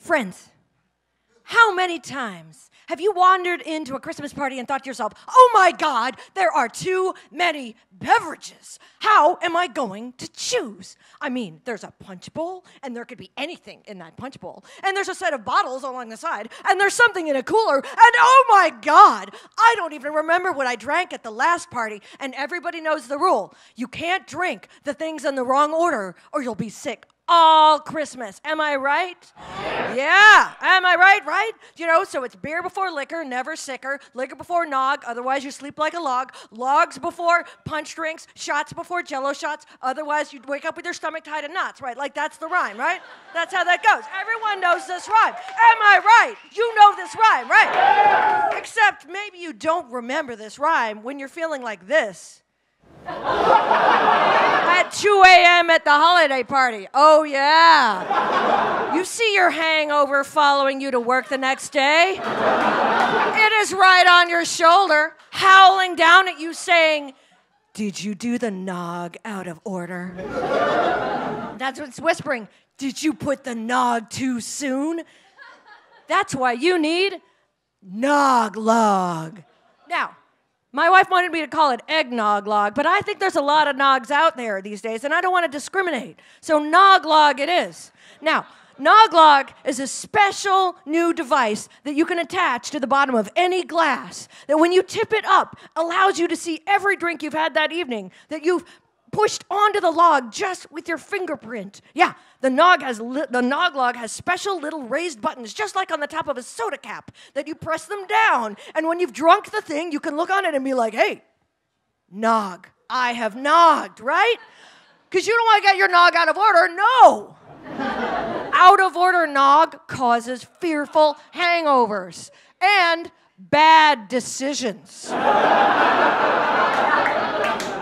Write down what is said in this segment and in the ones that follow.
Friends, how many times have you wandered into a Christmas party and thought to yourself, oh my God, there are too many beverages. How am I going to choose? I mean, there's a punch bowl, and there could be anything in that punch bowl, and there's a set of bottles along the side, and there's something in a cooler, and oh my God, I don't even remember what I drank at the last party, and everybody knows the rule. You can't drink the things in the wrong order, or you'll be sick all Christmas. Am I right? Yeah. Am I right? Right? You know, so it's beer before liquor, never sicker. Liquor before nog, otherwise you sleep like a log. Logs before punch drinks. Shots before jello shots, otherwise you'd wake up with your stomach tied in knots, right? Like that's the rhyme, right? That's how that goes. Everyone knows this rhyme. Am I right? You know this rhyme, right? Except maybe you don't remember this rhyme when you're feeling like this at 2 a.m. at the holiday party. Oh, yeah. You see your hangover following you to work the next day? It is right on your shoulder, howling down at you, saying, Did you do the nog out of order? That's what's whispering. Did you put the nog too soon? That's why you need nog log. Now, my wife wanted me to call it eggnog log, but I think there's a lot of nogs out there these days, and I don't want to discriminate. So nog log it is. Now, nog log is a special new device that you can attach to the bottom of any glass that when you tip it up allows you to see every drink you've had that evening that you've pushed onto the log just with your fingerprint. Yeah, the nog has li- the nog log has special little raised buttons, just like on the top of a soda cap, that you press them down, and when you've drunk the thing, you can look on it and be like, "Hey, nog, I have nogged," right? Because you don't want to get your nog out of order. No. out of order nog causes fearful hangovers and bad decisions.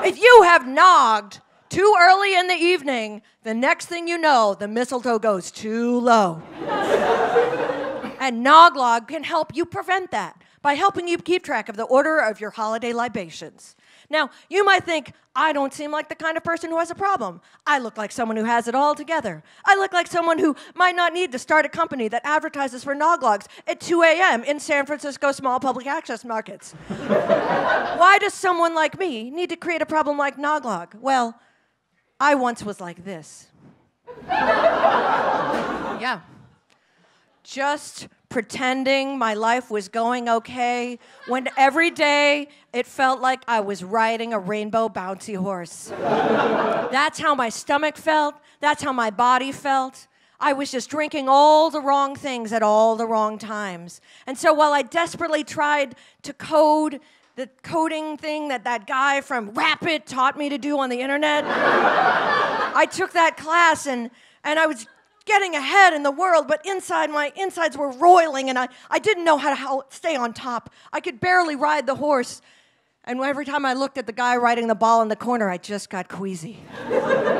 If you have nogged too early in the evening, the next thing you know, the mistletoe goes too low. and Noglog can help you prevent that by helping you keep track of the order of your holiday libations. Now, you might think, I don't seem like the kind of person who has a problem. I look like someone who has it all together. I look like someone who might not need to start a company that advertises for Noglogs at 2 a.m. in San Francisco small public access markets. Why does someone like me need to create a problem like Noglog? Well, I once was like this. yeah. Just pretending my life was going okay when every day it felt like I was riding a rainbow bouncy horse. That's how my stomach felt. That's how my body felt. I was just drinking all the wrong things at all the wrong times. And so while I desperately tried to code the coding thing that that guy from Rapid taught me to do on the internet, I took that class and and I was getting ahead in the world, but inside my insides were roiling and I, I didn't know how to how, stay on top. I could barely ride the horse. And every time I looked at the guy riding the ball in the corner, I just got queasy.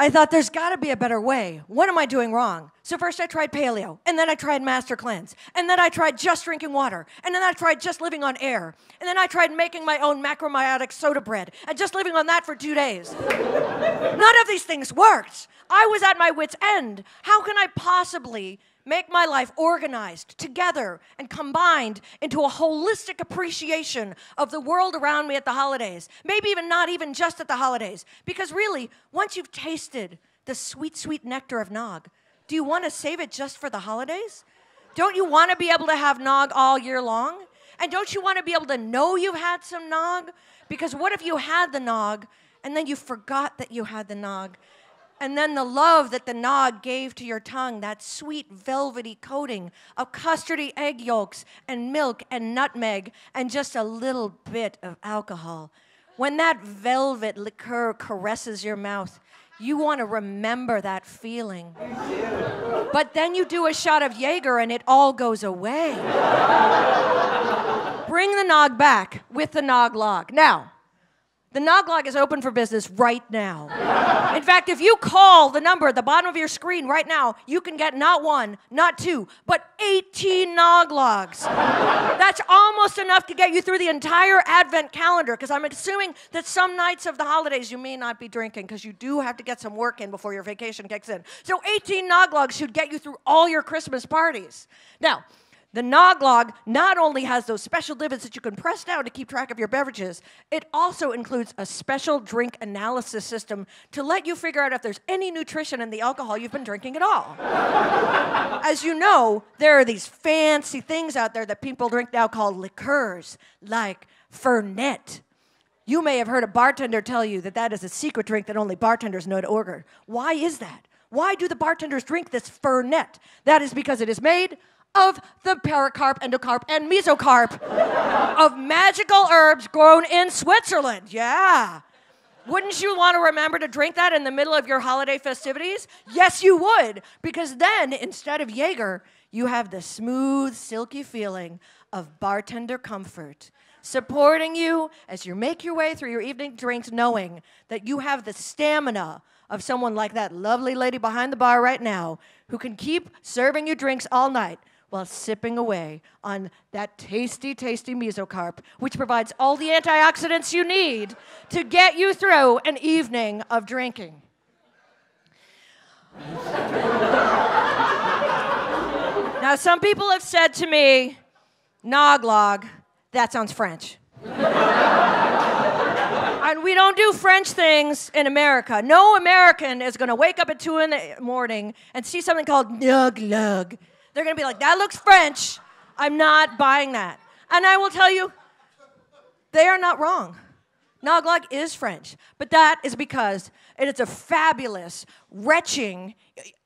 I thought there's got to be a better way. What am I doing wrong? So first I tried paleo, and then I tried master cleanse, and then I tried just drinking water, and then I tried just living on air, and then I tried making my own macrobiotic soda bread and just living on that for 2 days. None of these things worked. I was at my wits end. How can I possibly make my life organized, together, and combined into a holistic appreciation of the world around me at the holidays. Maybe even not even just at the holidays. Because really, once you've tasted the sweet, sweet nectar of Nog, do you want to save it just for the holidays? Don't you want to be able to have Nog all year long? And don't you want to be able to know you've had some Nog? Because what if you had the Nog and then you forgot that you had the Nog? And then the love that the nog gave to your tongue, that sweet velvety coating of custardy egg yolks and milk and nutmeg and just a little bit of alcohol. When that velvet liqueur caresses your mouth, you want to remember that feeling. But then you do a shot of Jaeger and it all goes away. Bring the nog back with the nog log. Now, The Noglog is open for business right now. In fact, if you call the number at the bottom of your screen right now, you can get not one, not two, but 18 Noglogs. That's almost enough to get you through the entire Advent calendar, because I'm assuming that some nights of the holidays you may not be drinking, because you do have to get some work in before your vacation kicks in. So 18 Noglogs should get you through all your Christmas parties. Now, the Noglog not only has those special divots that you can press down to keep track of your beverages, it also includes a special drink analysis system to let you figure out if there's any nutrition in the alcohol you've been drinking at all. As you know, there are these fancy things out there that people drink now called liqueurs, like Fernet. You may have heard a bartender tell you that that is a secret drink that only bartenders know to order. Why is that? Why do the bartenders drink this Fernet? That is because it is made of the pericarp, endocarp, and mesocarp of magical herbs grown in Switzerland. Yeah. Wouldn't you want to remember to drink that in the middle of your holiday festivities? Yes, you would, because then instead of Jaeger, you have the smooth, silky feeling of bartender comfort supporting you as you make your way through your evening drinks, knowing that you have the stamina of someone like that lovely lady behind the bar right now who can keep serving you drinks all night while sipping away on that tasty, tasty mesocarp, which provides all the antioxidants you need to get you through an evening of drinking. now, some people have said to me, Noglog, that sounds French. and we don't do French things in America. No American is going to wake up at 2 in the morning and see something called Noglog they're going to be like, that looks French. I'm not buying that. And I will tell you, they are not wrong. Noglog is French, but that is because it is a fabulous, retching,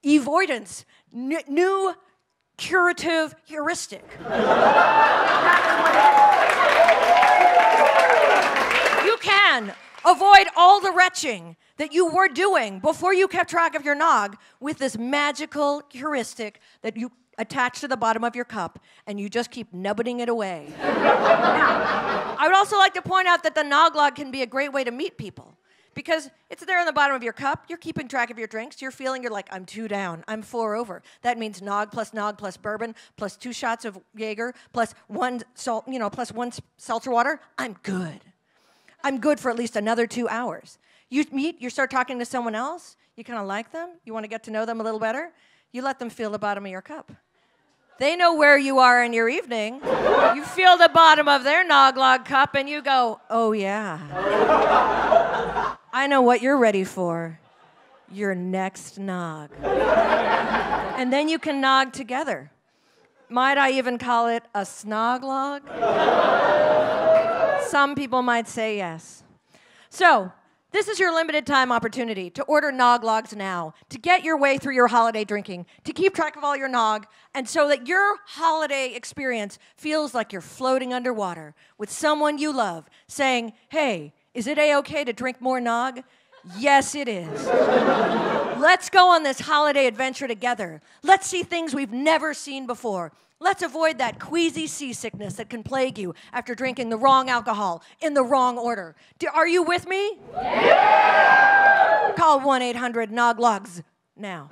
avoidance, new curative heuristic. you can avoid all the retching that you were doing before you kept track of your nog with this magical heuristic that you attached to the bottom of your cup and you just keep nubbing it away. I would also like to point out that the noglog can be a great way to meet people because it's there on the bottom of your cup. You're keeping track of your drinks. You're feeling you're like, I'm two down. I'm four over. That means nog plus nog plus bourbon plus two shots of Jaeger plus one salt, you know, plus one seltzer water. I'm good. I'm good for at least another two hours. You meet, you start talking to someone else. You kind of like them. You want to get to know them a little better. You let them feel the bottom of your cup. They know where you are in your evening. You feel the bottom of their noglog cup and you go, oh yeah. I know what you're ready for. Your next nog. and then you can nog together. Might I even call it a snoglog? Some people might say yes. So, this is your limited time opportunity to order Nog Logs now, to get your way through your holiday drinking, to keep track of all your Nog, and so that your holiday experience feels like you're floating underwater with someone you love saying, Hey, is it a okay to drink more Nog? Yes, it is. Let's go on this holiday adventure together. Let's see things we've never seen before. Let's avoid that queasy seasickness that can plague you after drinking the wrong alcohol in the wrong order. Do, are you with me? Yeah! Call 1 800 NOGLOGS now.